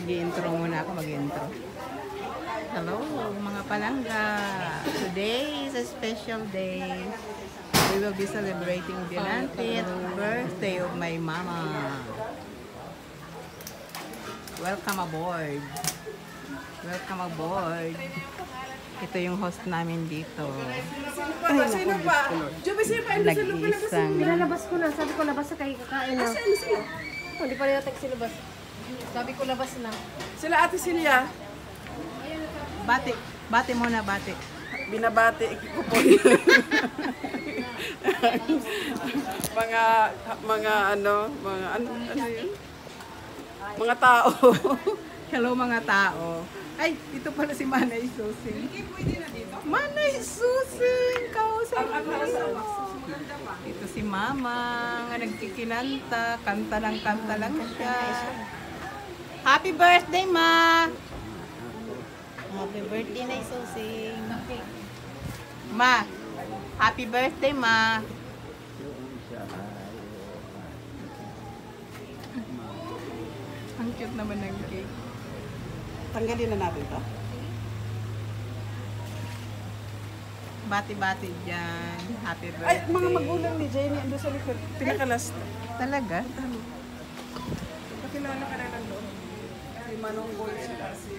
Mag-i-intro muna ako, mag-i-intro. Hello, mga palangga. Today is a special day. We will be celebrating the 90th birthday of my mama. Welcome aboard. Welcome aboard. Ito yung host namin dito. Pa, sino pa? Joby, sino pa? Ano sa Nag-iisang Nilalabas ko na. Sabi ko, labas na kayo kakain na. Sila? Oh, Hindi pa rin natin silabas. Sabi ko, labas na. Sila Ate Celia. bati. Bati muna, bati. Binabati ko po. mga, mga ano, mga ano, ano yun? Mga tao. Hello mga tao. Ay, ito pala si Manay Susing. Manay Susing! Kausap ko. Ito si Mama, nga nagkikinanta. Kanta ng kanta lang siya. Happy birthday, Ma! Happy birthday na Susing. Ma, happy birthday, Ma. Ang cute naman ng cake. Tanggalin na natin to. Bati-bati dyan. Happy birthday. Ay, mga magulang ni Jenny, ando sa likod. Pinakalas. Talaga? Pakilala ka na lang doon. Si Manong Boy sila. Si...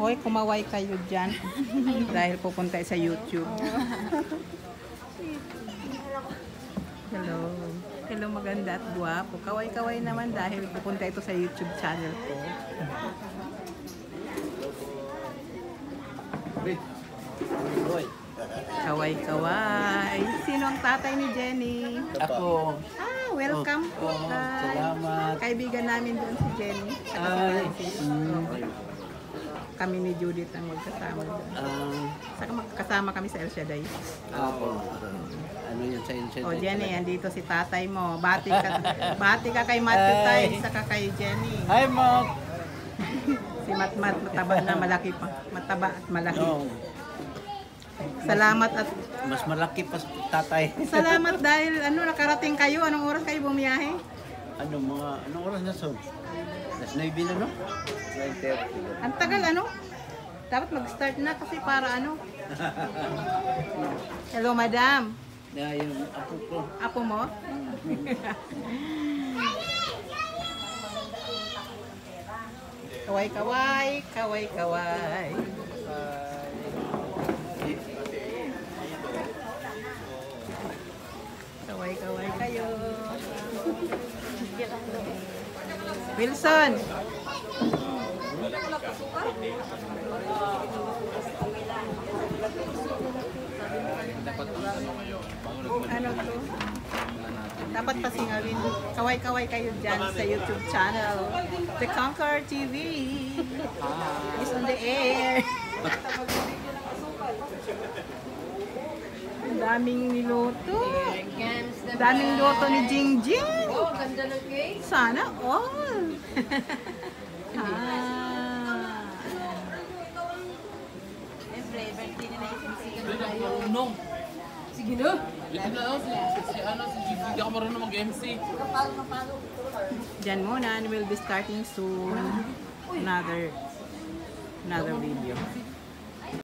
Hoy, kumaway kayo dyan. Dahil pupunta sa YouTube. Hello. Hello, maganda at guwapo. Kaway-kaway naman dahil pupunta ito sa YouTube channel ko. Kaway-kaway. Sino ang tatay ni Jenny? Ako. Ah, welcome po. Oh, Hi. salamat. Kaibigan namin doon si Jenny. Ay, mm, Kami ni Judith ang magkasama doon. ah, Saka magkasama kami sa El Shaddai. ako. Ano yun sa inyo? O Jenny, andito si tatay mo. Bati ka, bati ka kay Matthew Ay. Tay, saka kay Jenny. Hi, Mok! Si Matmat, mataba na malaki pa. Mataba at malaki. No, Salamat at mas malaki pa tatay. salamat dahil ano nakarating kayo. Anong oras kayo bumiyahe? ano, mga, anong oras na son? Las 9 na, no? 9.30. Ang tagal ano? Dapat mag-start na kasi para ano? Hello, madam. Na yung ako ko. Apo mo? kaway kaway, kaway kaway. Kaway kaway kayo. Wilson. Ano to? Dapat pasingawin. Kaway-kaway kayo dyan sa YouTube channel. The Conqueror TV is on the air. Ang daming niluto. Daming luto ni Jingjing. Oh, ganda ng cake. Sana all. ah. Siyempre, birthday na naisisigan na tayo. Sige na. Hindi na ako, si, si ano, si Gigi, hindi ako marunong mag-MC. Diyan muna and we'll be starting soon another another video.